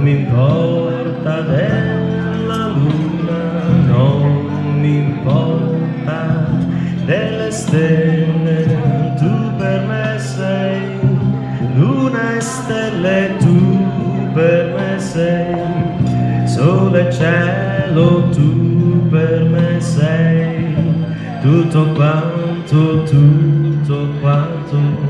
non mi importa della luna, non mi importa delle stelle, tu per me sei luna e stelle, tu per me sei sole e cielo, tu per me sei tutto quanto, tutto quanto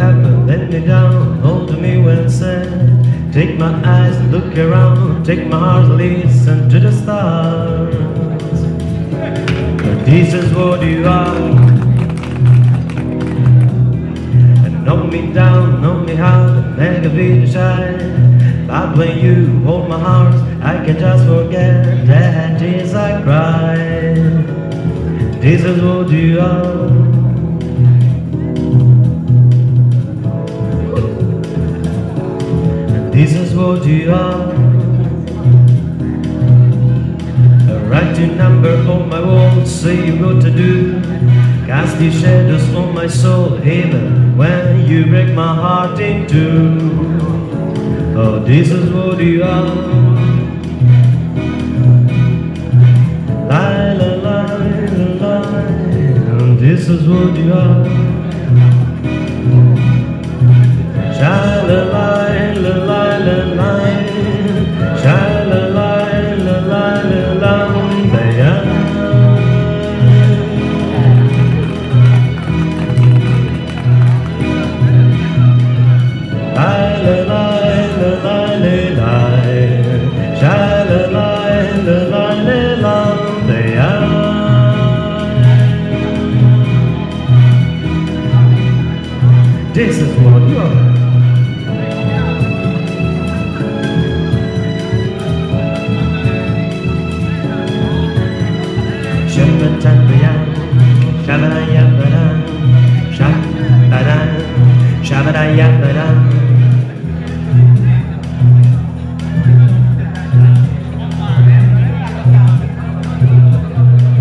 let me down, hold me when said. Take my eyes look around, take my heart, listen to the stars. But this is what you are. And know me down, knock me to make a feel shine. But when you hold my heart, I can just forget that tears I cry. This is what you are. I write your number on my wall, say what to do. Cast these shadows on my soul, even when you break my heart in two. Oh, this is what you are. Lie, lie, lie. This is what you are. Shine a light, la la la la. Shabba-da-ya-ba-da.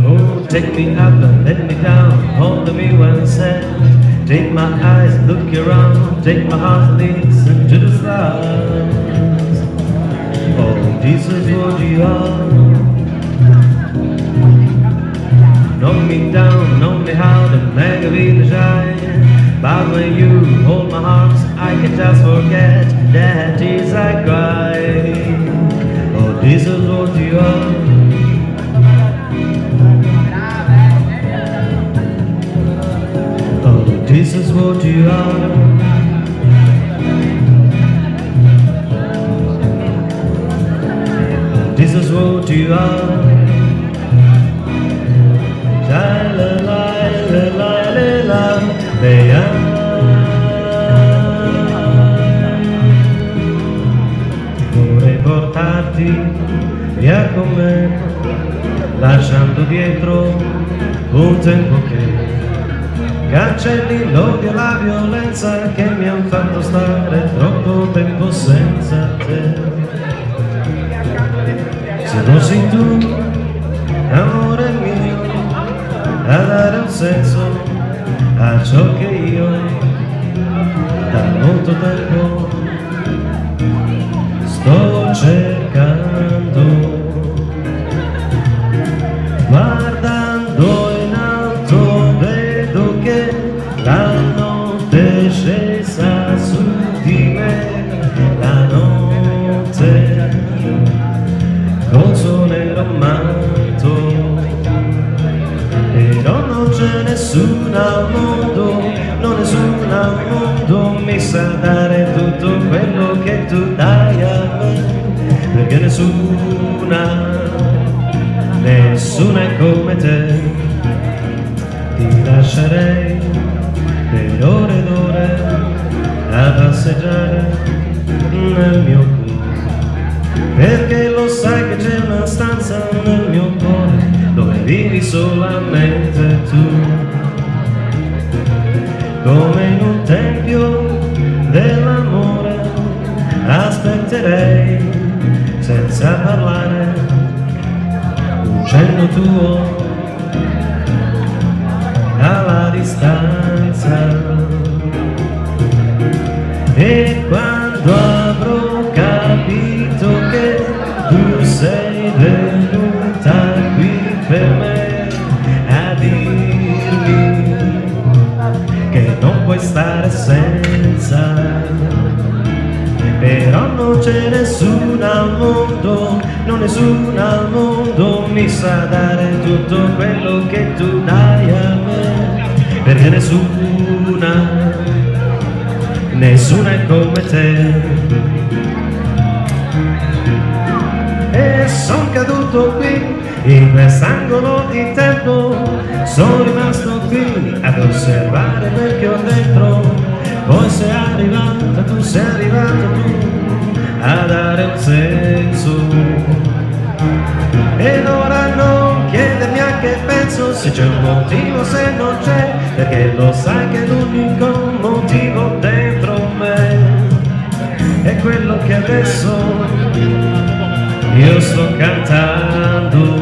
Oh, take me up and let me down, hold me when said. Take my eyes, look around, take my heart, listen to the stars. Oh, is what you are. Knock me down, know me how a feel shine. But when you hold my heart, I can just forget that tears I cry. Oh, this is what you are. Oh, this is what you are. This is what you are. Via con me, lasciando dietro un tempo che cancelli l'odio e la violenza che mi hanno fatto stare troppo tempo senza te. Se non sei tu, amore mio, a dare un senso a ciò che io da molto tempo sto cercando. Nessuno al mondo, non nessuno al mondo mi sa dare tutto quello che tu dai a me, perché nessuna, nessuna come te, ti lascerei per ore ed ore a passeggiare nel mio cuore, perché lo sai che c'è una stanza nel mio cuore dove vivi solamente aspetterei senza parlare un cenno tuo alla distanza. E quando c'è nessuno al mondo, non nessuno al mondo mi sa dare tutto quello che tu dai a me, perché nessuna, nessuna è come te. E son caduto qui in quest'angolo di tempo. Sono rimasto qui ad osservare quel che ho dentro. Poi sei arrivata tu sei arrivato tu a dare un senso. Ed ora non chiedermi a che penso se c'è un motivo se non c'è perché lo sai che l'unico motivo dentro me. È quello che adesso io sto cantando